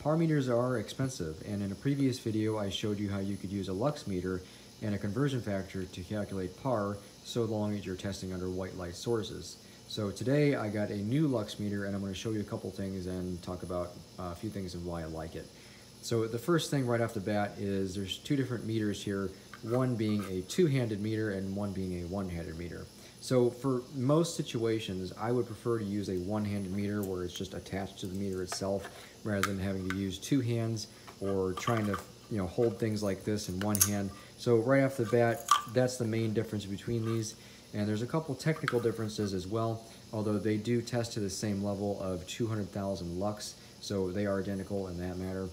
Par meters are expensive, and in a previous video I showed you how you could use a lux meter and a conversion factor to calculate par so long as you're testing under white light sources. So today I got a new lux meter and I'm going to show you a couple things and talk about uh, a few things and why I like it. So the first thing right off the bat is there's two different meters here, one being a two-handed meter and one being a one-handed meter. So for most situations, I would prefer to use a one-handed meter where it's just attached to the meter itself rather than having to use two hands or trying to you know hold things like this in one hand. So right off the bat, that's the main difference between these. And there's a couple technical differences as well, although they do test to the same level of 200,000 lux, so they are identical in that matter.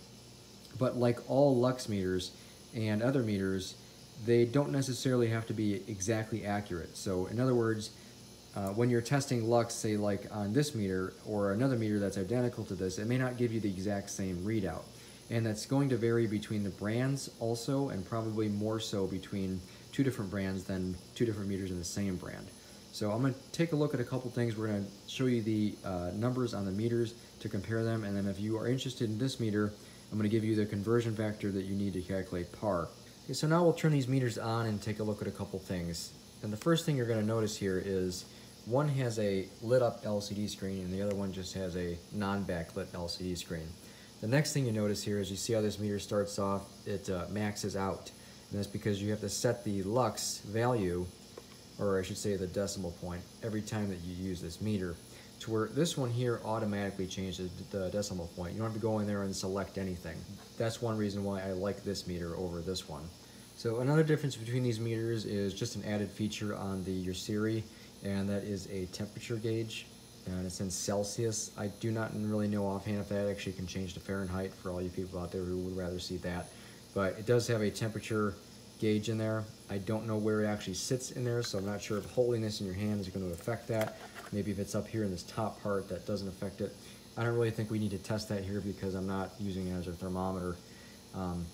But like all lux meters and other meters, they don't necessarily have to be exactly accurate. So in other words, uh, when you're testing lux, say like on this meter or another meter that's identical to this, it may not give you the exact same readout. And that's going to vary between the brands also, and probably more so between two different brands than two different meters in the same brand. So I'm going to take a look at a couple things. We're going to show you the uh, numbers on the meters to compare them, and then if you are interested in this meter, I'm going to give you the conversion factor that you need to calculate par. Okay, so now we'll turn these meters on and take a look at a couple things. And the first thing you're going to notice here is one has a lit up LCD screen and the other one just has a non-backlit LCD screen. The next thing you notice here is you see how this meter starts off, it uh, maxes out. And that's because you have to set the lux value, or I should say the decimal point, every time that you use this meter to where this one here automatically changes the decimal point. You don't have to go in there and select anything. That's one reason why I like this meter over this one. So another difference between these meters is just an added feature on the Urceri, and that is a temperature gauge, and it's in Celsius. I do not really know offhand if that actually can change to Fahrenheit for all you people out there who would rather see that. But it does have a temperature gauge in there. I don't know where it actually sits in there, so I'm not sure if holding this in your hand is going to affect that. Maybe if it's up here in this top part, that doesn't affect it. I don't really think we need to test that here because I'm not using it as a thermometer. Um,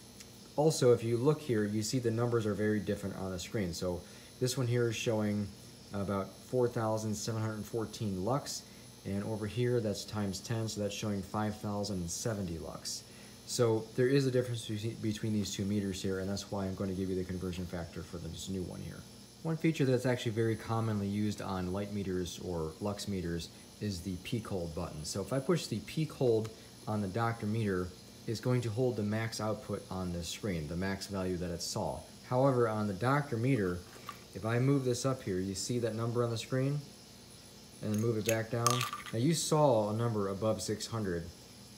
also, if you look here, you see the numbers are very different on the screen. So this one here is showing about 4,714 lux, and over here that's times 10, so that's showing 5,070 lux. So there is a difference between these two meters here, and that's why I'm going to give you the conversion factor for this new one here. One feature that's actually very commonly used on light meters or lux meters is the peak hold button. So if I push the peak hold on the doctor meter, it's going to hold the max output on the screen, the max value that it saw. However, on the doctor meter, if I move this up here, you see that number on the screen? And move it back down. Now you saw a number above 600,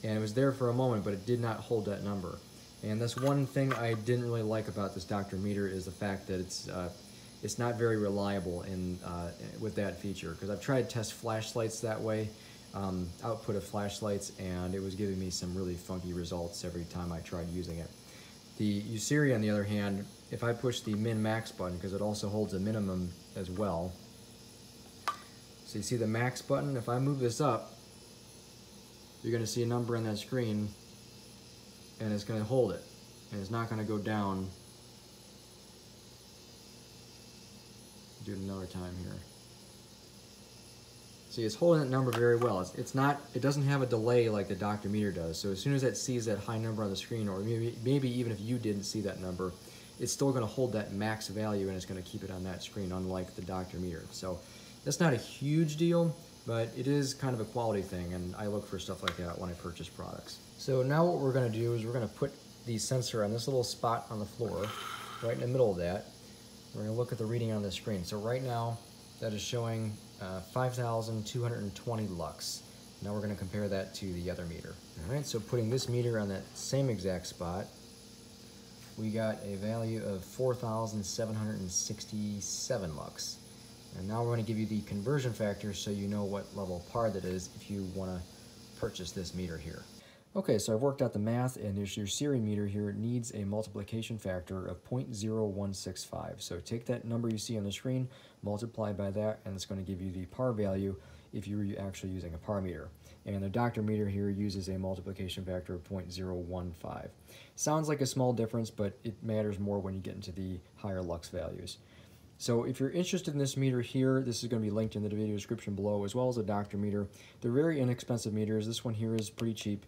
and it was there for a moment, but it did not hold that number. And that's one thing I didn't really like about this doctor meter is the fact that it's uh, it's not very reliable in uh, with that feature. Because I've tried to test flashlights that way, um, output of flashlights, and it was giving me some really funky results every time I tried using it. The Urceri, on the other hand, if I push the min-max button, because it also holds a minimum as well, so you see the max button, if I move this up, you're going to see a number on that screen, and it's going to hold it, and it's not going to go down do it another time here. See, it's holding that number very well. It's, it's, not, it doesn't have a delay like the doctor meter does. So as soon as it sees that high number on the screen, or maybe, maybe even if you didn't see that number, it's still going to hold that max value and it's going to keep it on that screen, unlike the doctor meter. So that's not a huge deal, but it is kind of a quality thing, and I look for stuff like that when I purchase products. So now what we're going to do is we're going to put the sensor on this little spot on the floor, right in the middle of that, we're going to look at the reading on the screen. So right now, that is showing uh, 5,220 lux. Now we're going to compare that to the other meter. All right, so putting this meter on that same exact spot, we got a value of 4,767 lux. And now we're going to give you the conversion factor so you know what level of par that is if you want to purchase this meter here. Okay, so I've worked out the math, and there's Urceri meter here needs a multiplication factor of 0.0165. So take that number you see on the screen, multiply by that, and it's going to give you the par value if you're actually using a par meter. And the doctor meter here uses a multiplication factor of 0.015. Sounds like a small difference, but it matters more when you get into the higher lux values. So if you're interested in this meter here, this is going to be linked in the video description below, as well as a doctor meter. They're very inexpensive meters. This one here is pretty cheap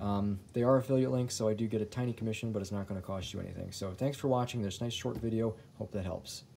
Um, they are affiliate links, so I do get a tiny commission, but it's not going to cost you anything. So thanks for watching this nice short video. Hope that helps.